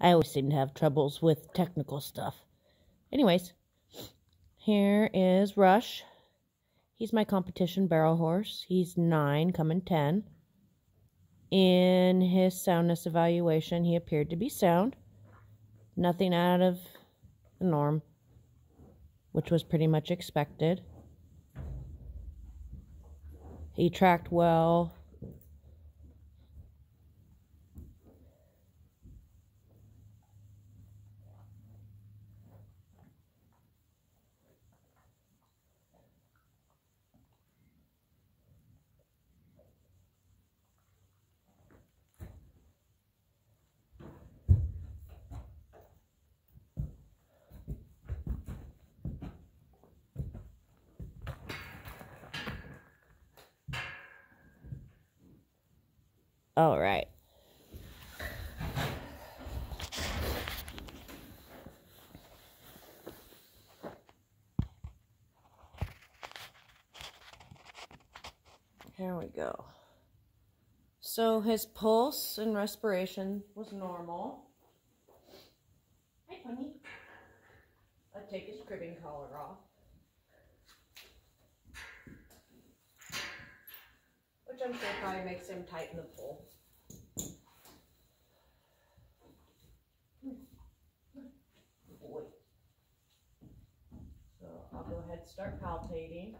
I always seem to have troubles with technical stuff. Anyways, here is Rush. He's my competition barrel horse. He's nine, coming ten. In his soundness evaluation, he appeared to be sound. Nothing out of the norm, which was pretty much expected. He tracked well. All right. Here we go. So his pulse and respiration was normal. Hi, Tony. I'll take his cribbing collar off. Which I'm sure probably makes him tighten the pull. Boy. So I'll go ahead start palpating.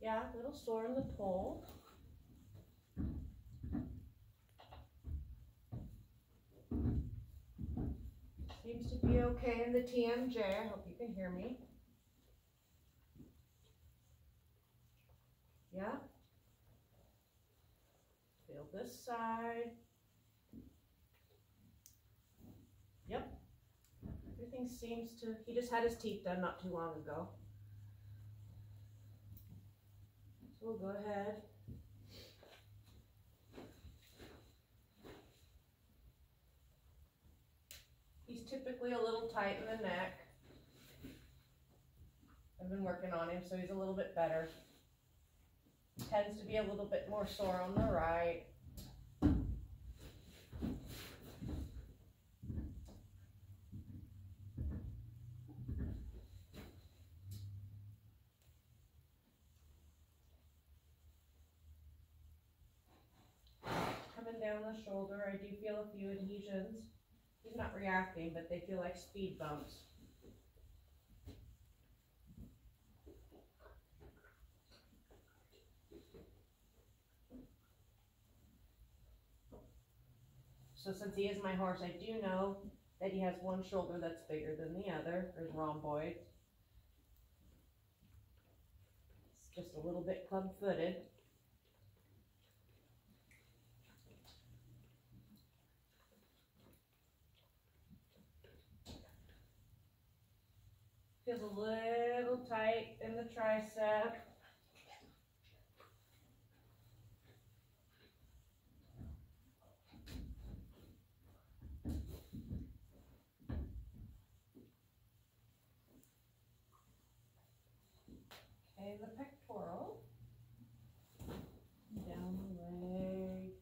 Yeah, a little sore in the poll. Seems to be okay in the TMJ. I hope you can hear me. Yeah. Feel this side. Everything seems to, he just had his teeth done not too long ago. So we'll go ahead. He's typically a little tight in the neck. I've been working on him, so he's a little bit better. Tends to be a little bit more sore on the right. Coming down the shoulder, I do feel a few adhesions. He's not reacting, but they feel like speed bumps. So since he is my horse, I do know that he has one shoulder that's bigger than the other, or rhomboid. It's just a little bit club-footed. Feels a little tight in the tricep. Okay, the pectoral. Down the leg.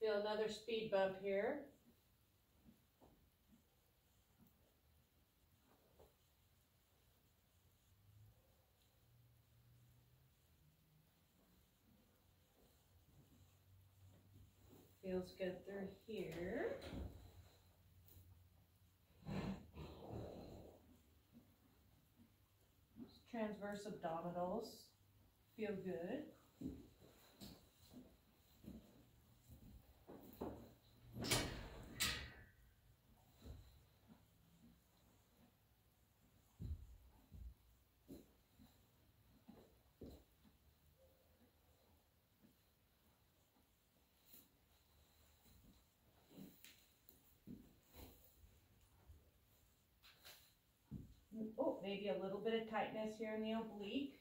Feel another speed bump here. Feels good through here. Transverse abdominals feel good. Oh, maybe a little bit of tightness here in the oblique.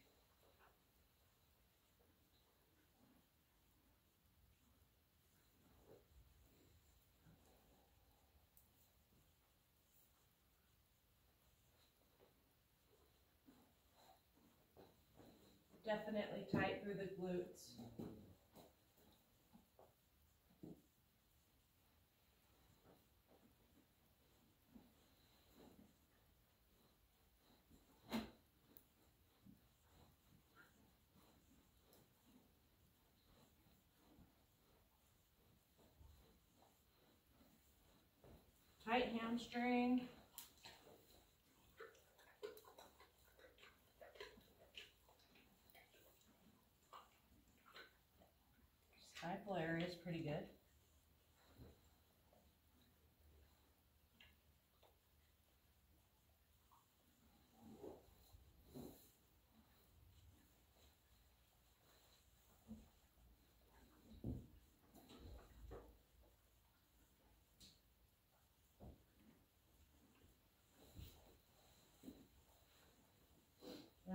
Definitely tight through the glutes. Tight hamstring. Stifle area is pretty good.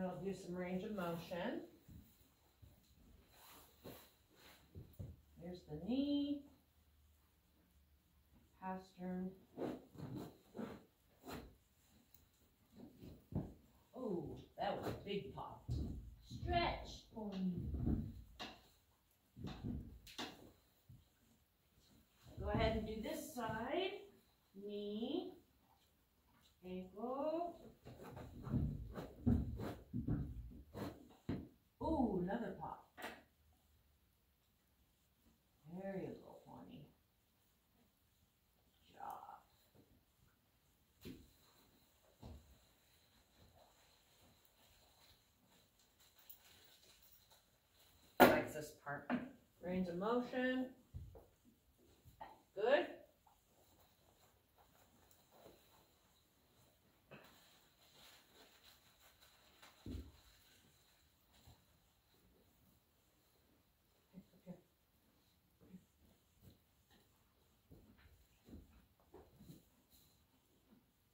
I'll do some range of motion. There's the knee, pastern. Oh, that was a big pop. Stretch. Boing. Go ahead and do this side. Knee, ankle. Ooh, another pop. There you go, Pony. Good job. I like this part. Range of motion. Good.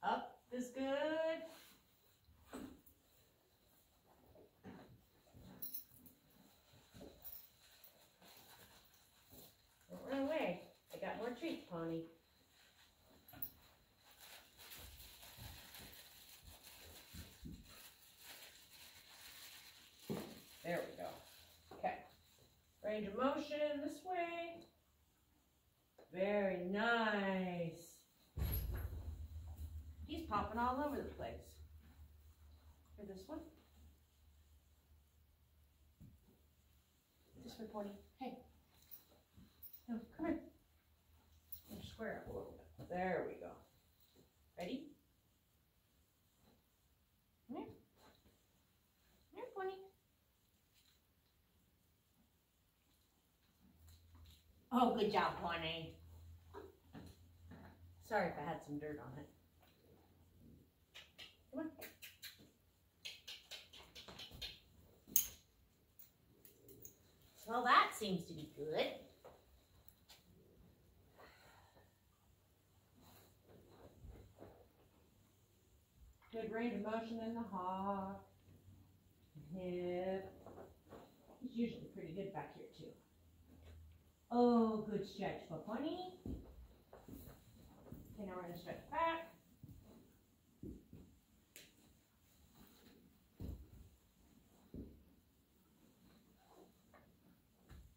Up is good. Don't run away. I got There we go. Okay. Range of motion this way. Very nice. He's popping all over the place. For this one. This Pony. Hey. No, come here. And square up a little bit. There we go. Ready? Come here. Come here, Pony. Oh, good job, Pony. Sorry if I had some dirt on it. Come on. Well, that seems to be good. Good range of motion in the hop, hip. It's usually pretty good back here too. Oh, good stretch for pony. Okay, now we're gonna stretch back.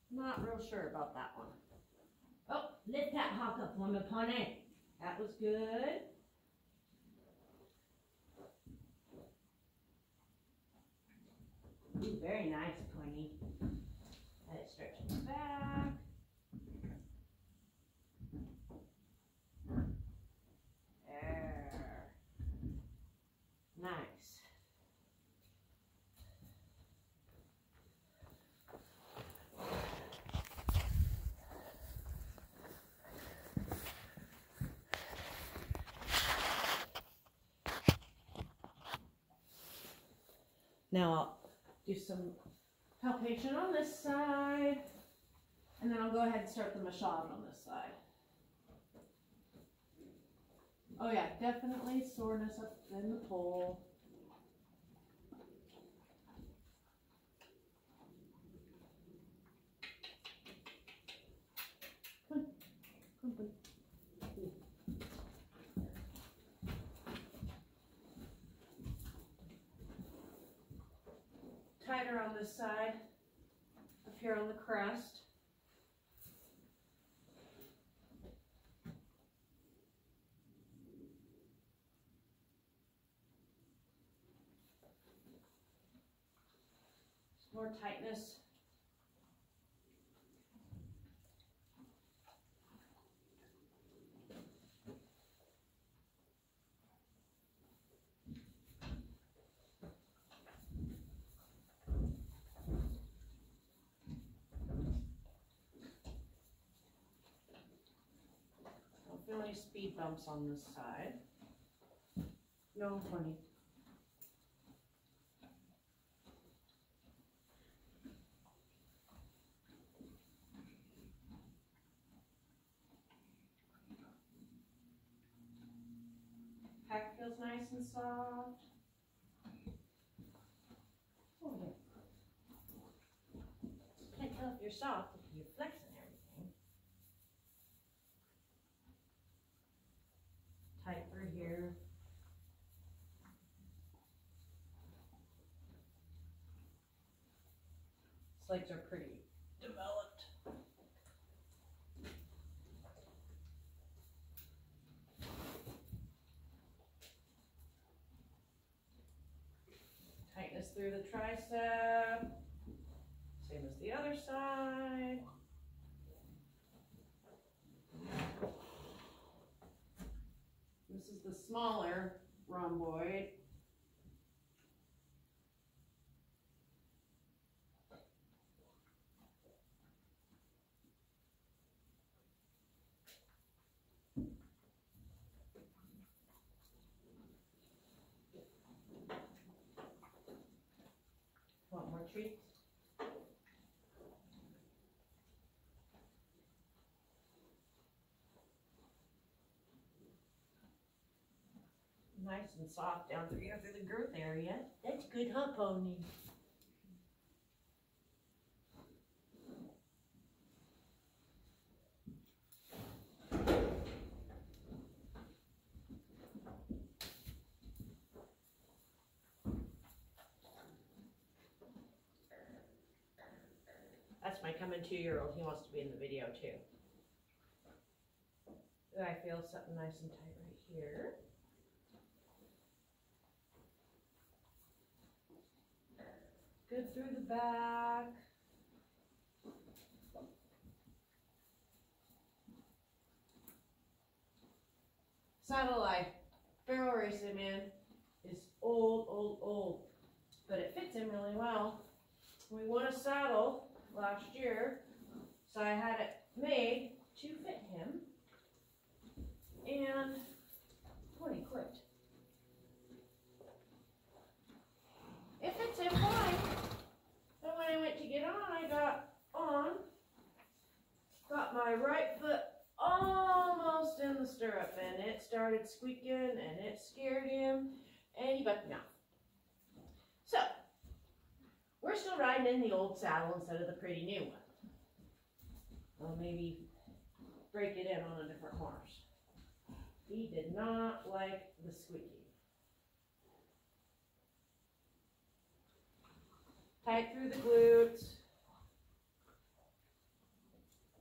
Not real sure about that one. Oh, lift that hock up for me, pony. That was good. Ooh, very nice, Pony. Let it stretch back. There. Nice. Now do some palpation on this side, and then I'll go ahead and start the massage on this side. Oh yeah, definitely soreness up in the poll. Come on, come on, buddy. tighter on this side, up here on the crest. More tightness. Don't feel any speed bumps on this side. No, honey. Pack feels nice and soft. Oh, yeah. Can't tell if you're soft if you're flexing everything. Tight through here. Legs are pretty Through the tricep. Same as the other side. This is the smaller rhomboid. Want more treats? Nice and soft down through here through the girth area. That's good, huh, pony? That's my coming two-year-old. He wants to be in the video too. I feel something nice and tight right here. Back. Saddle I barrel racing man is old, old, old, but it fits him really well. We won a saddle last year, so I had it made to fit him. And Tony quit. It fits him fine. But when I went to get on, I got on, got my right foot almost in the stirrup, and it started squeaking, and it scared him, and he bucked me off. So, we're still riding in the old saddle instead of the pretty new one. Well, maybe break it in on a different horse. He did not like the squeaking. Tight through the glutes.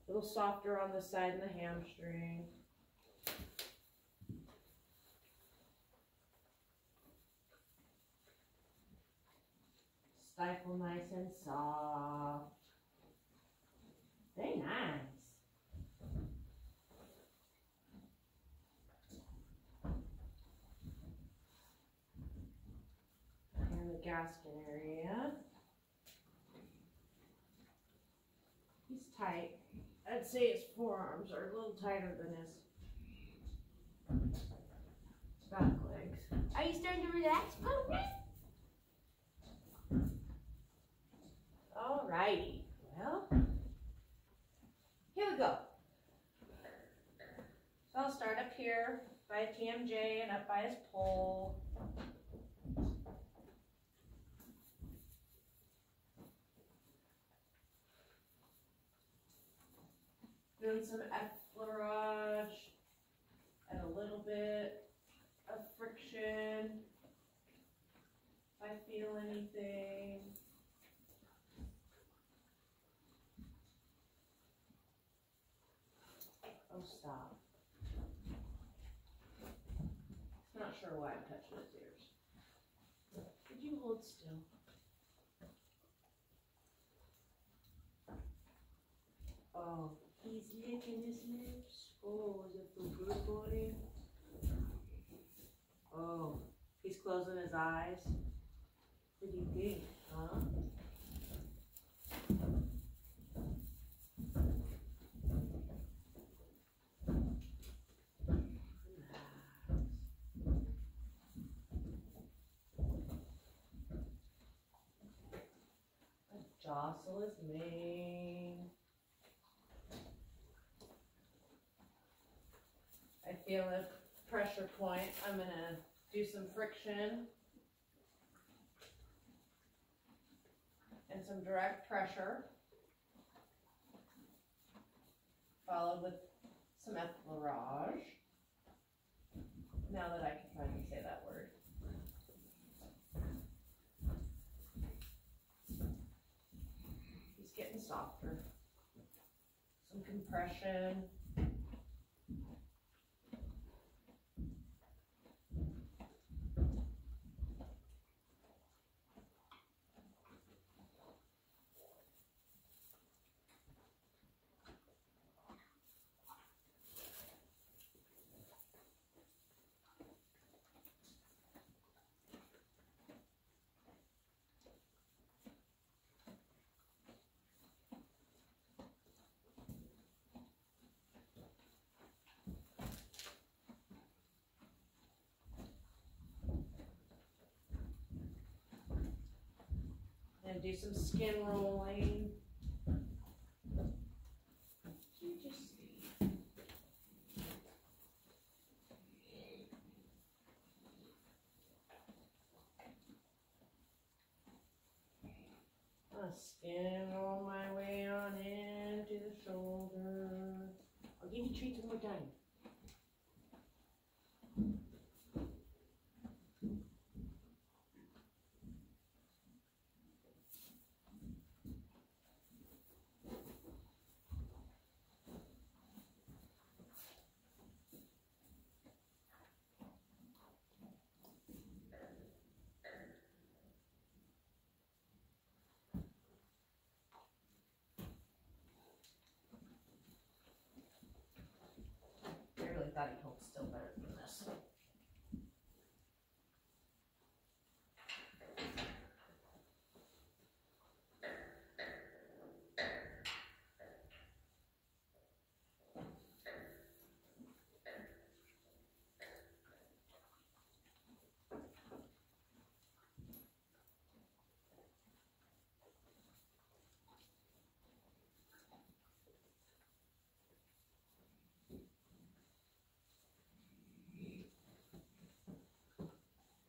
A little softer on the side and the hamstring. Stifle nice and soft. Very nice. And the gaskin area. He's tight. I'd say his forearms are a little tighter than his back legs. Are you starting to relax, Pony? Alrighty, well, here we go. So I'll start up here by TMJ and up by his poll. Doing some effleurage and a little bit of friction. If I feel anything. Oh, stop. Not sure why I'm touching his ears. Could you hold still? Oh, he's licking his lips. Oh, is it feel good, boy? Oh, he's closing his eyes. What do you think, huh? His mane. I feel a pressure point. I'm gonna do some friction. And some direct pressure. Followed with some effleurage. Now that I can finally say that word. He's getting softer. Some compression. And do some skin rolling. Skin roll my way on into the shoulder. I'll give you treats one more time. Thought he'd hold still better than this.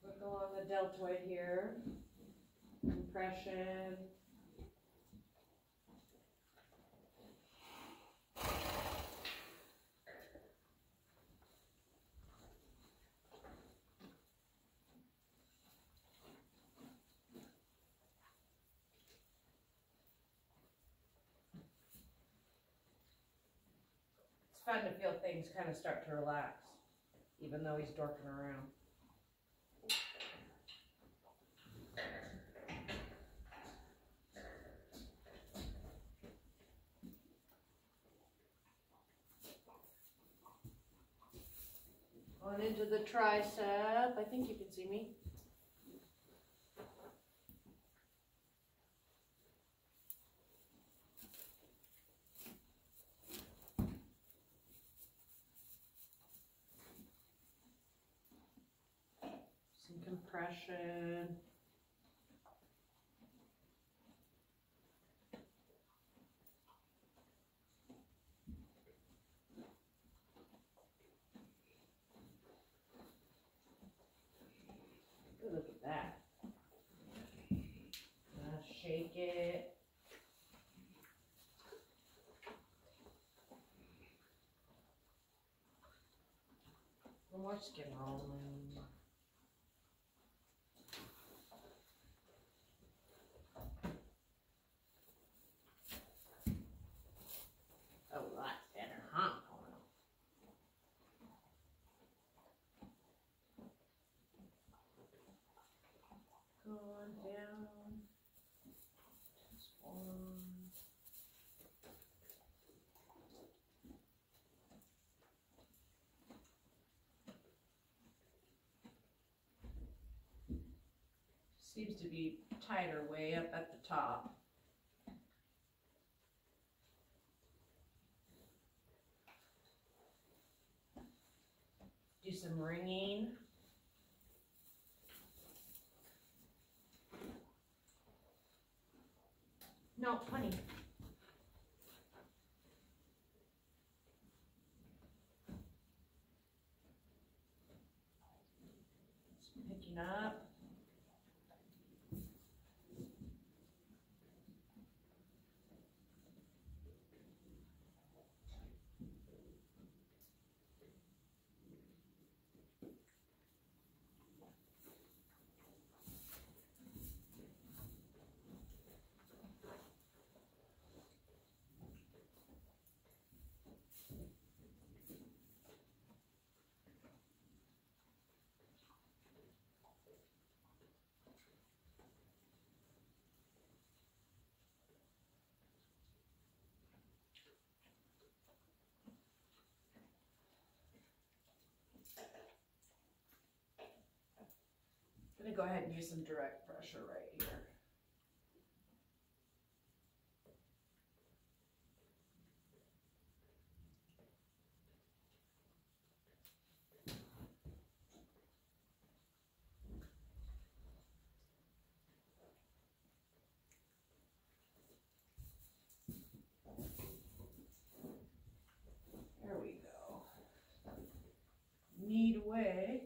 Look along the deltoid here. Compression. It's fun to feel things kind of start to relax, even though he's dorking around. Into the tricep. I think you can see me. Some compression. Ooh, Look at that. Uh, shake it. One more skin rolling. Oh, that's better, huh? Seems to be tighter way up at the top. Do some wringing. No, honey. Picking up. Gonna go ahead and use some direct pressure right here. There we go. Knead away,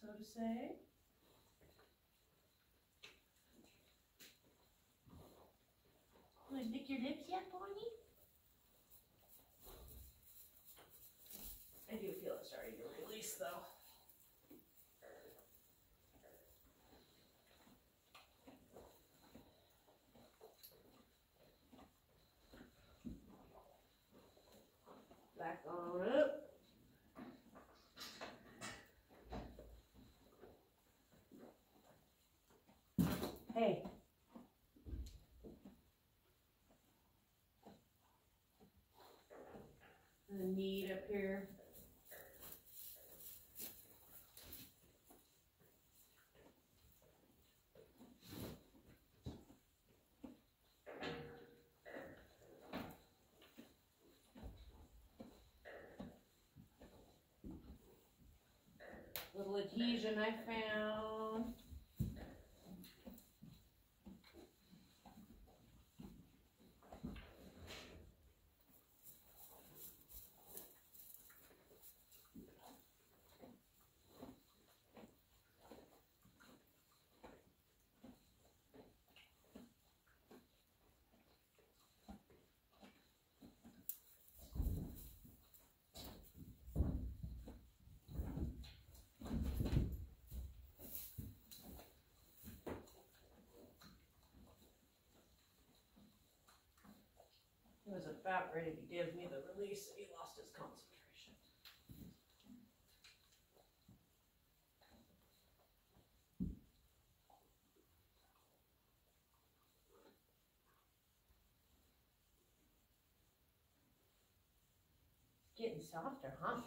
so to say. Want to lick your lips yet, Bonnie? I do feel it starting to release though. Back on up. Hey. The knead up here. Little adhesion I found. He was about ready to give me the release, and he lost his concentration. Getting softer, huh?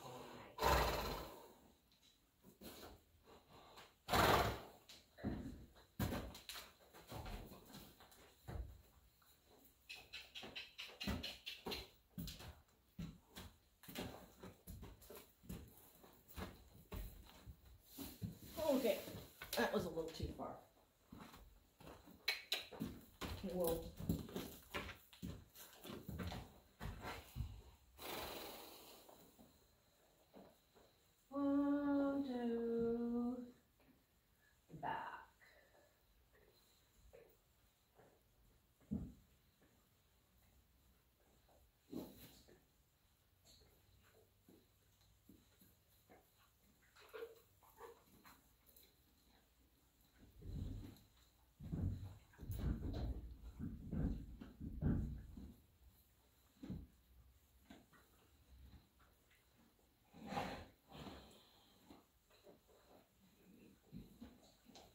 Okay, that was a little too far. We'll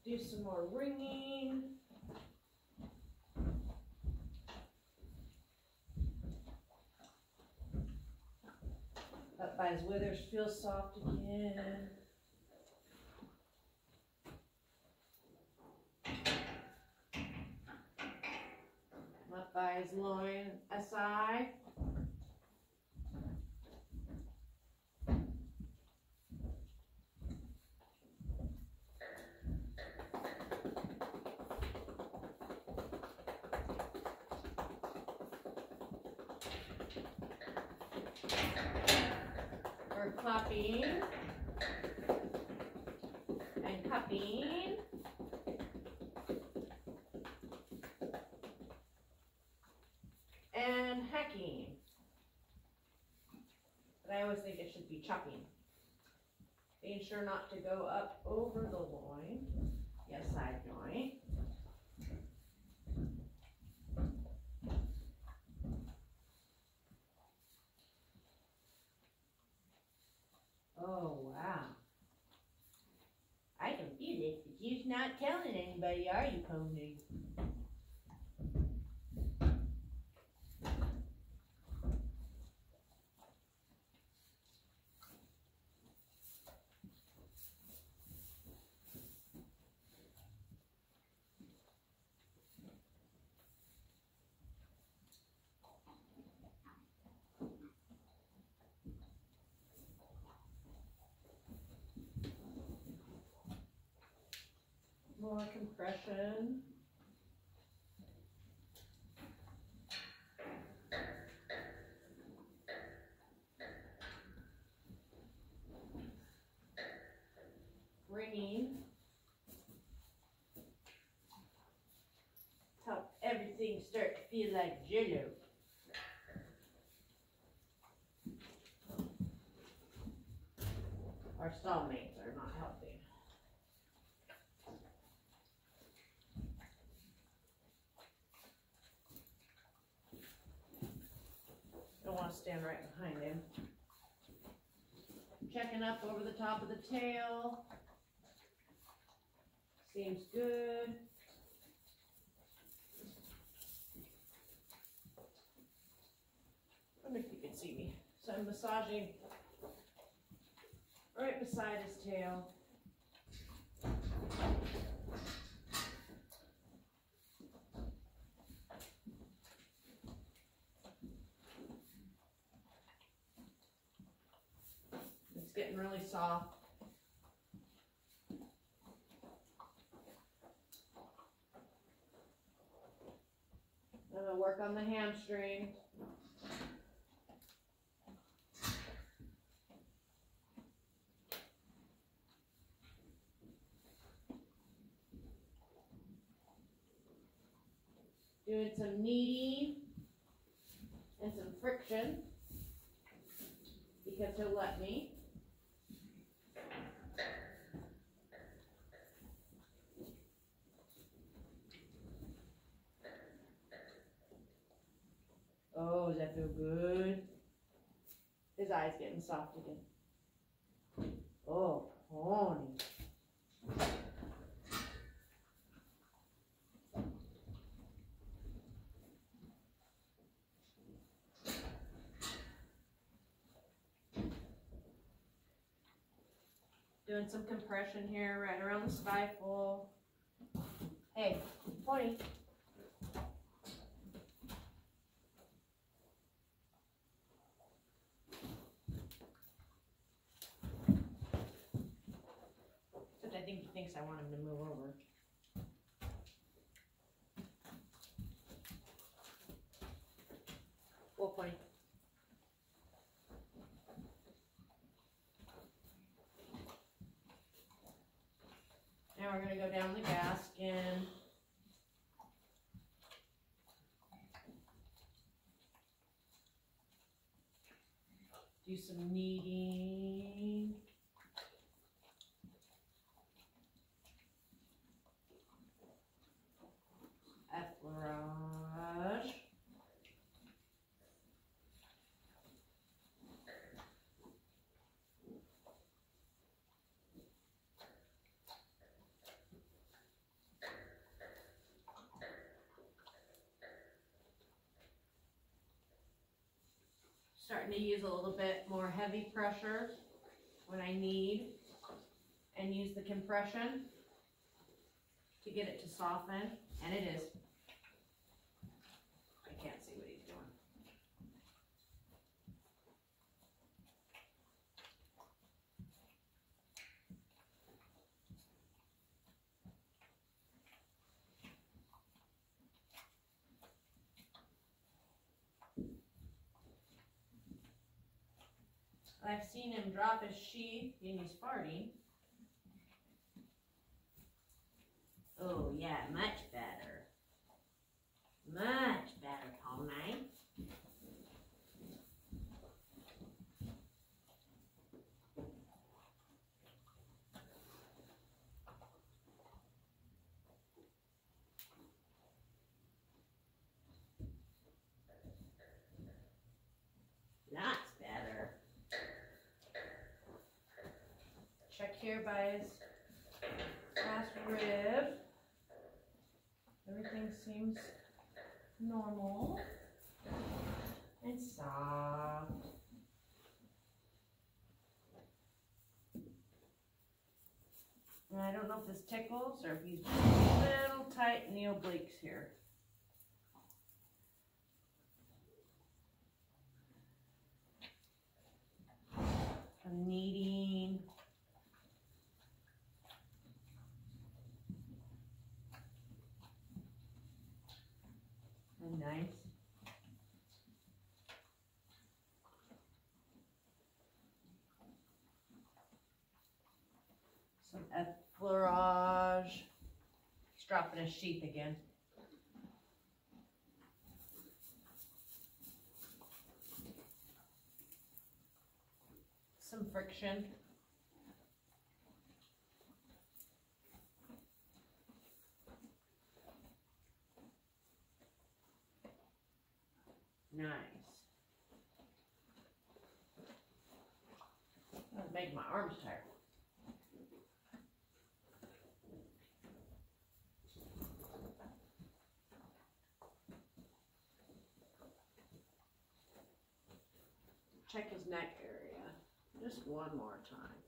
do some more wringing. Up by his withers, feel soft again. Up by his loin, aside. Clapping and cupping. And hacking. But I always think it should be chopping. Being sure not to go up over the loin, yes, side joint. Oh, wow. I can feel it, but you're not telling anybody, are you, Pony? More compression. Bringing. Help everything start to feel like jello. Our stallmates are not helping. Don't want to stand right behind him. Checking up over the top of the tail. Seems good. I wonder if you can see me. So I'm massaging right beside his tail. It's getting really soft. I'm gonna work on the hamstring. Doing some kneading and some friction because he'll let me. Oh, does that feel good? His eye's getting soft again. Oh, honey. Doing some compression here, right around the stifle. Hey, pony. Except I think he thinks I want him to move over. Pony. Now we're gonna go down the gaskin. Do some kneading. Effleurage. Starting to use a little bit more heavy pressure when I need and use the compression to get it to soften, and it is. I've seen him drop his sheath and he's farting. Oh, yeah, much better. Much better, Pony. Lots better. By last rib. Everything seems normal and soft. And I don't know if this tickles or if he's just a little tight in the obliques here. I'm kneading. Nice. Some effleurage. He's dropping a sheath again. Some friction. Nice. That made my arms tired. Check his neck area. Just one more time.